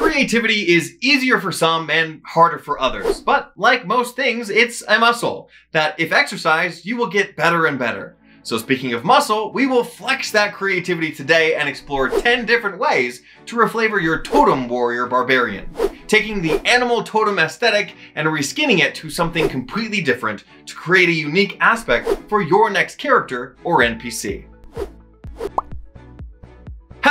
Creativity is easier for some and harder for others, but like most things, it's a muscle that if exercised, you will get better and better. So speaking of muscle, we will flex that creativity today and explore 10 different ways to reflavor your totem warrior barbarian, taking the animal totem aesthetic and reskinning it to something completely different to create a unique aspect for your next character or NPC.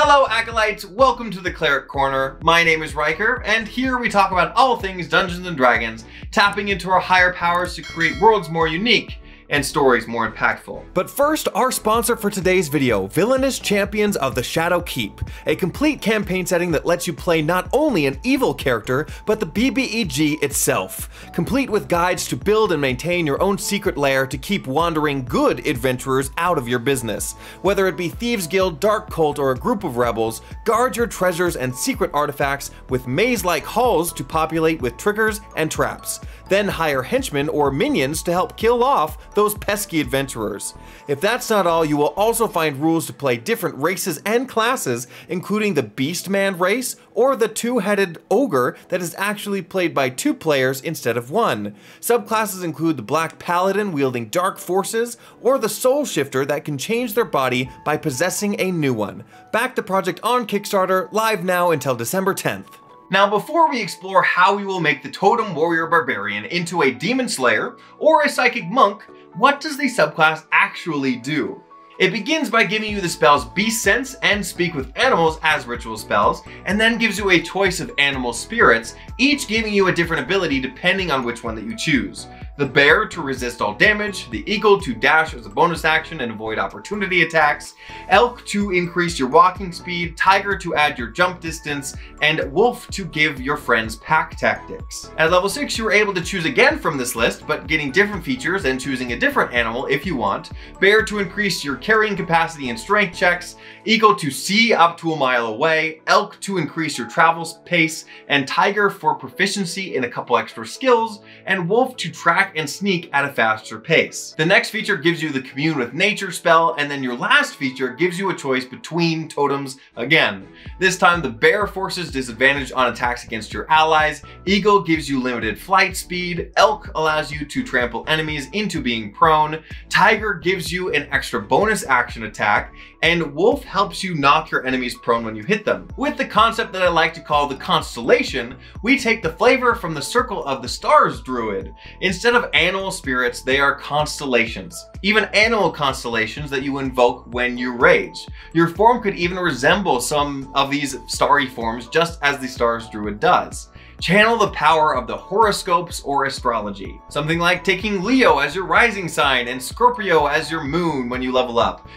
Hello Acolytes, welcome to the Cleric Corner. My name is Riker, and here we talk about all things Dungeons & Dragons, tapping into our higher powers to create worlds more unique and stories more impactful. But first, our sponsor for today's video, Villainous Champions of the Shadow Keep, a complete campaign setting that lets you play not only an evil character, but the BBEG itself, complete with guides to build and maintain your own secret lair to keep wandering good adventurers out of your business. Whether it be Thieves Guild, Dark Cult, or a group of rebels, guard your treasures and secret artifacts with maze-like halls to populate with triggers and traps. Then hire henchmen or minions to help kill off those pesky adventurers. If that's not all, you will also find rules to play different races and classes, including the Beastman race or the two-headed ogre that is actually played by two players instead of one. Subclasses include the Black Paladin wielding dark forces, or the Soul Shifter that can change their body by possessing a new one. Back the project on Kickstarter, live now until December 10th. Now before we explore how we will make the Totem Warrior Barbarian into a Demon Slayer or a Psychic Monk, what does the subclass actually do? It begins by giving you the spells Beast Sense and Speak with Animals as ritual spells, and then gives you a choice of animal spirits, each giving you a different ability depending on which one that you choose the bear to resist all damage, the eagle to dash as a bonus action and avoid opportunity attacks, elk to increase your walking speed, tiger to add your jump distance, and wolf to give your friends pack tactics. At level 6 you are able to choose again from this list, but getting different features and choosing a different animal if you want, bear to increase your carrying capacity and strength checks, eagle to see up to a mile away, elk to increase your travel pace, and tiger for proficiency in a couple extra skills, and wolf to track and sneak at a faster pace. The next feature gives you the commune with nature spell, and then your last feature gives you a choice between totems again. This time the bear forces disadvantage on attacks against your allies, eagle gives you limited flight speed, elk allows you to trample enemies into being prone, tiger gives you an extra bonus action attack, and wolf helps you knock your enemies prone when you hit them. With the concept that I like to call the constellation, we take the flavor from the circle of the stars druid. Instead of of animal spirits, they are constellations. Even animal constellations that you invoke when you rage. Your form could even resemble some of these starry forms just as the Stars Druid does. Channel the power of the horoscopes or astrology. Something like taking Leo as your rising sign and Scorpio as your moon when you level up.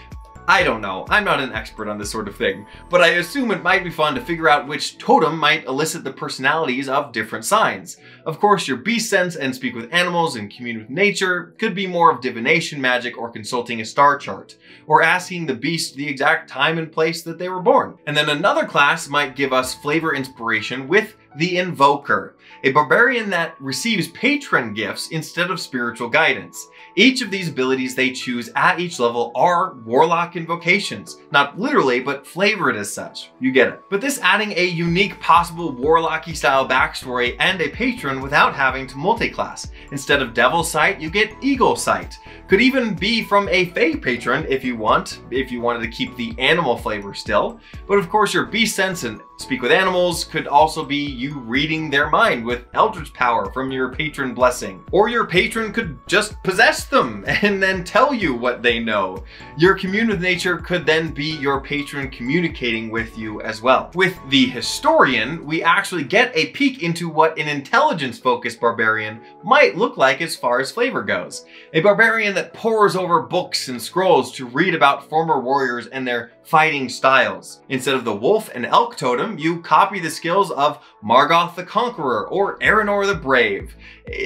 I don't know, I'm not an expert on this sort of thing, but I assume it might be fun to figure out which totem might elicit the personalities of different signs. Of course, your beast sense and speak with animals and commune with nature could be more of divination magic or consulting a star chart, or asking the beast the exact time and place that they were born. And then another class might give us flavor inspiration with the Invoker, a barbarian that receives patron gifts instead of spiritual guidance. Each of these abilities they choose at each level are warlock invocations. Not literally, but flavored as such. You get it. But this adding a unique possible warlocky style backstory and a patron without having to multi-class. Instead of Devil Sight, you get Eagle Sight. Could even be from a Fey patron if you want, if you wanted to keep the animal flavor still. But of course your Beast Sense and Speak with Animals could also be you reading their mind with Eldritch Power from your patron blessing. Or your patron could just possess them and then tell you what they know. Your commune with nature could then be your patron communicating with you as well. With the Historian, we actually get a peek into what an intelligence-focused barbarian might look like as far as flavor goes. A barbarian that pores over books and scrolls to read about former warriors and their fighting styles. Instead of the wolf and elk totem, you copy the skills of Margoth the Conqueror or Erenor the Brave,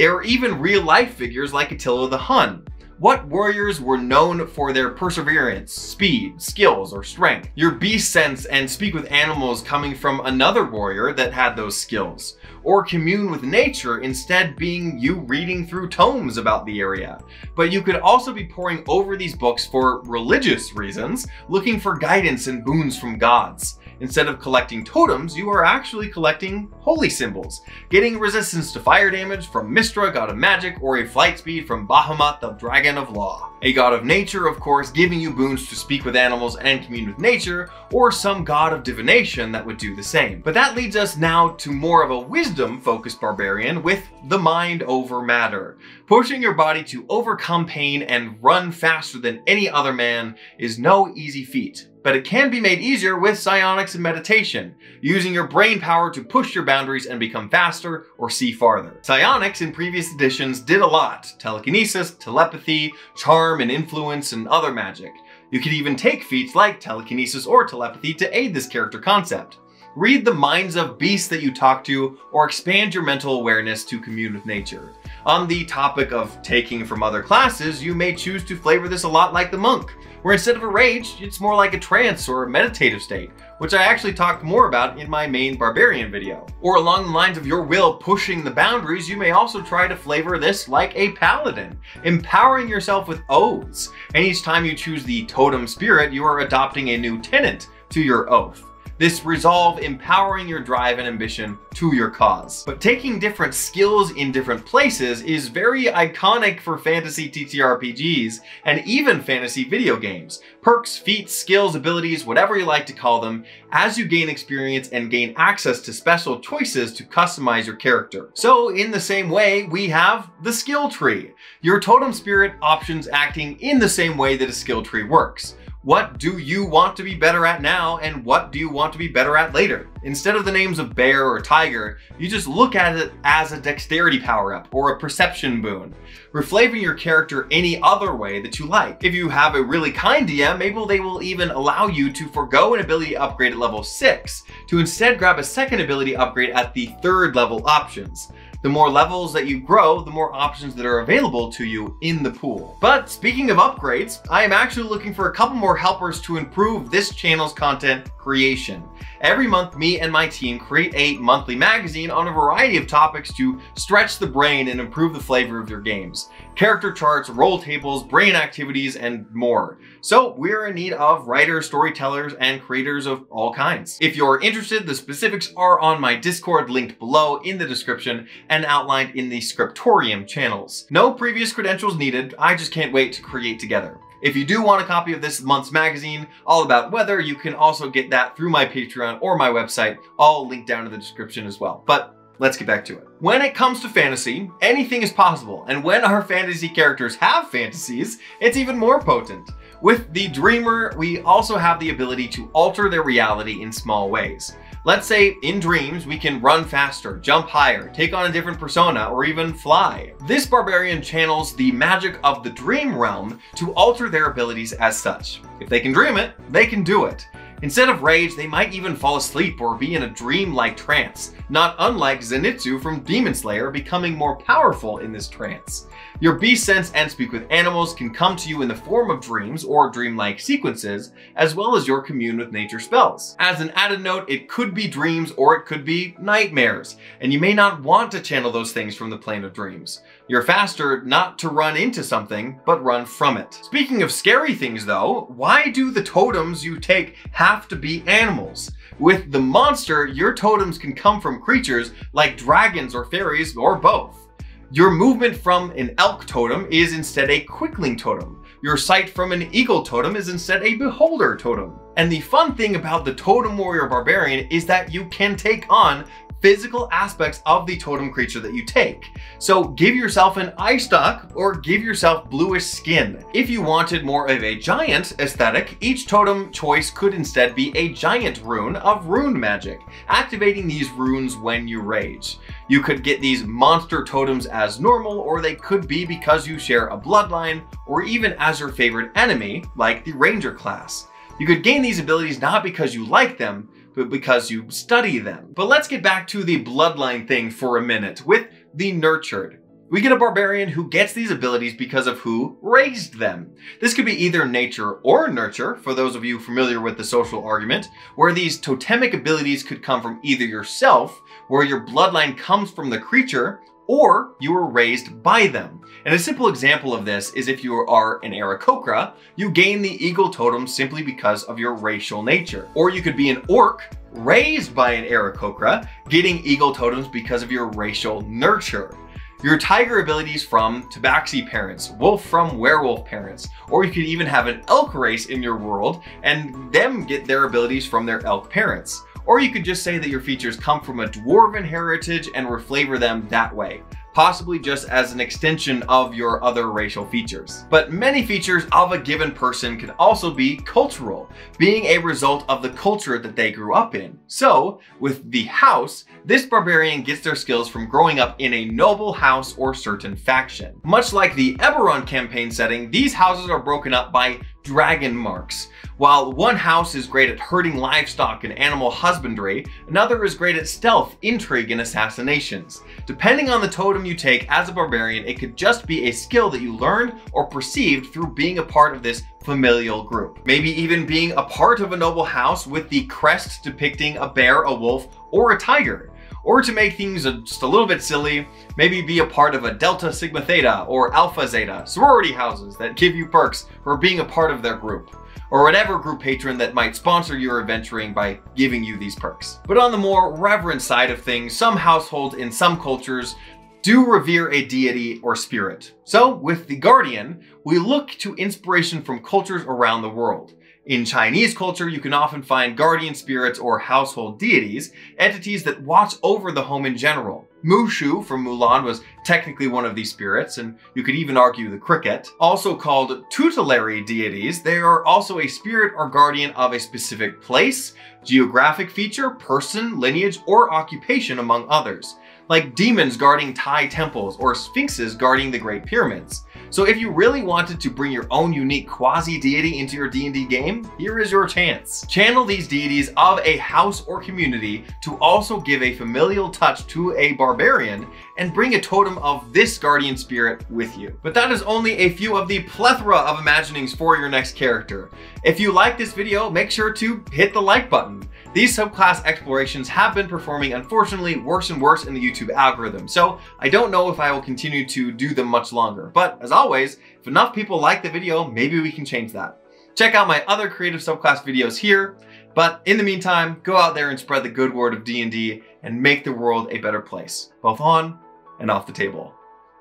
or even real life figures like Attila the Hun. What warriors were known for their perseverance, speed, skills, or strength? Your beast sense and speak with animals coming from another warrior that had those skills? Or commune with nature instead being you reading through tomes about the area? But you could also be poring over these books for religious reasons, looking for guidance and boons from gods. Instead of collecting totems, you are actually collecting holy symbols, getting resistance to fire damage from Mystra, god of magic, or a flight speed from Bahamut, the dragon of law. A god of nature, of course, giving you boons to speak with animals and commune with nature, or some god of divination that would do the same. But that leads us now to more of a wisdom focused barbarian with the mind over matter. Pushing your body to overcome pain and run faster than any other man is no easy feat but it can be made easier with psionics and meditation, using your brain power to push your boundaries and become faster or see farther. Psionics in previous editions did a lot, telekinesis, telepathy, charm and influence, and other magic. You could even take feats like telekinesis or telepathy to aid this character concept. Read the minds of beasts that you talk to, or expand your mental awareness to commune with nature. On the topic of taking from other classes, you may choose to flavor this a lot like the monk, where instead of a rage, it's more like a trance or a meditative state, which I actually talked more about in my main barbarian video. Or along the lines of your will pushing the boundaries, you may also try to flavor this like a paladin, empowering yourself with oaths. And each time you choose the totem spirit, you are adopting a new tenant to your oath. This resolve empowering your drive and ambition to your cause. But taking different skills in different places is very iconic for fantasy TTRPGs and even fantasy video games. Perks, feats, skills, abilities, whatever you like to call them, as you gain experience and gain access to special choices to customize your character. So in the same way, we have the skill tree. Your totem spirit options acting in the same way that a skill tree works. What do you want to be better at now and what do you want to be better at later? Instead of the names of bear or tiger, you just look at it as a dexterity power up or a perception boon, reflaving your character any other way that you like. If you have a really kind DM, maybe they will even allow you to forego an ability upgrade at level 6 to instead grab a second ability upgrade at the third level options. The more levels that you grow, the more options that are available to you in the pool. But speaking of upgrades, I am actually looking for a couple more helpers to improve this channel's content creation. Every month, me and my team create a monthly magazine on a variety of topics to stretch the brain and improve the flavor of your games. Character charts, roll tables, brain activities, and more. So we're in need of writers, storytellers, and creators of all kinds. If you're interested, the specifics are on my Discord linked below in the description and outlined in the Scriptorium channels. No previous credentials needed, I just can't wait to create together. If you do want a copy of this month's magazine, all about weather, you can also get that through my Patreon or my website, all linked down in the description as well. But let's get back to it. When it comes to fantasy, anything is possible, and when our fantasy characters have fantasies, it's even more potent. With the Dreamer, we also have the ability to alter their reality in small ways. Let's say in dreams, we can run faster, jump higher, take on a different persona, or even fly. This barbarian channels the magic of the dream realm to alter their abilities as such. If they can dream it, they can do it. Instead of rage, they might even fall asleep or be in a dream-like trance, not unlike Zenitsu from Demon Slayer becoming more powerful in this trance. Your beast sense and speak with animals can come to you in the form of dreams or dreamlike sequences, as well as your commune with nature spells. As an added note, it could be dreams or it could be nightmares, and you may not want to channel those things from the plane of dreams. You're faster not to run into something, but run from it. Speaking of scary things though, why do the totems you take have to be animals? With the monster, your totems can come from creatures like dragons or fairies or both. Your movement from an elk totem is instead a quickling totem. Your sight from an eagle totem is instead a beholder totem. And the fun thing about the totem warrior barbarian is that you can take on physical aspects of the totem creature that you take. So give yourself an eye stalk or give yourself bluish skin. If you wanted more of a giant aesthetic, each totem choice could instead be a giant rune of rune magic, activating these runes when you rage. You could get these monster totems as normal, or they could be because you share a bloodline, or even as your favorite enemy, like the ranger class. You could gain these abilities not because you like them, because you study them. But let's get back to the bloodline thing for a minute with the nurtured. We get a barbarian who gets these abilities because of who raised them. This could be either nature or nurture, for those of you familiar with the social argument, where these totemic abilities could come from either yourself, where your bloodline comes from the creature, or you were raised by them. And a simple example of this is if you are an Aarakocra, you gain the eagle totem simply because of your racial nature. Or you could be an orc raised by an Aarakocra, getting eagle totems because of your racial nurture. Your tiger abilities from tabaxi parents, wolf from werewolf parents, or you could even have an elk race in your world and them get their abilities from their elk parents. Or you could just say that your features come from a dwarven heritage and reflavor them that way possibly just as an extension of your other racial features. But many features of a given person can also be cultural, being a result of the culture that they grew up in. So, with the house, this barbarian gets their skills from growing up in a noble house or certain faction. Much like the Eberron campaign setting, these houses are broken up by dragon marks. While one house is great at herding livestock and animal husbandry, another is great at stealth, intrigue, and assassinations. Depending on the totem you take as a barbarian, it could just be a skill that you learned or perceived through being a part of this familial group. Maybe even being a part of a noble house with the crest depicting a bear, a wolf, or a tiger. Or to make things just a little bit silly, maybe be a part of a Delta Sigma Theta or Alpha Zeta sorority houses that give you perks for being a part of their group or whatever group patron that might sponsor your adventuring by giving you these perks. But on the more reverent side of things, some households in some cultures do revere a deity or spirit. So with the Guardian, we look to inspiration from cultures around the world. In Chinese culture, you can often find guardian spirits or household deities, entities that watch over the home in general. Mushu from Mulan was technically one of these spirits, and you could even argue the cricket. Also called tutelary deities, they are also a spirit or guardian of a specific place, geographic feature, person, lineage, or occupation, among others. Like demons guarding Thai temples or sphinxes guarding the Great Pyramids. So if you really wanted to bring your own unique quasi-deity into your D&D game, here is your chance. Channel these deities of a house or community to also give a familial touch to a barbarian and bring a totem of this guardian spirit with you. But that is only a few of the plethora of imaginings for your next character. If you like this video, make sure to hit the like button. These subclass explorations have been performing unfortunately worse and worse in the YouTube algorithm, so I don't know if I will continue to do them much longer. But as always, if enough people like the video, maybe we can change that. Check out my other creative subclass videos here, but in the meantime, go out there and spread the good word of D&D and make the world a better place, both on and off the table.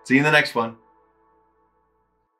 See you in the next one.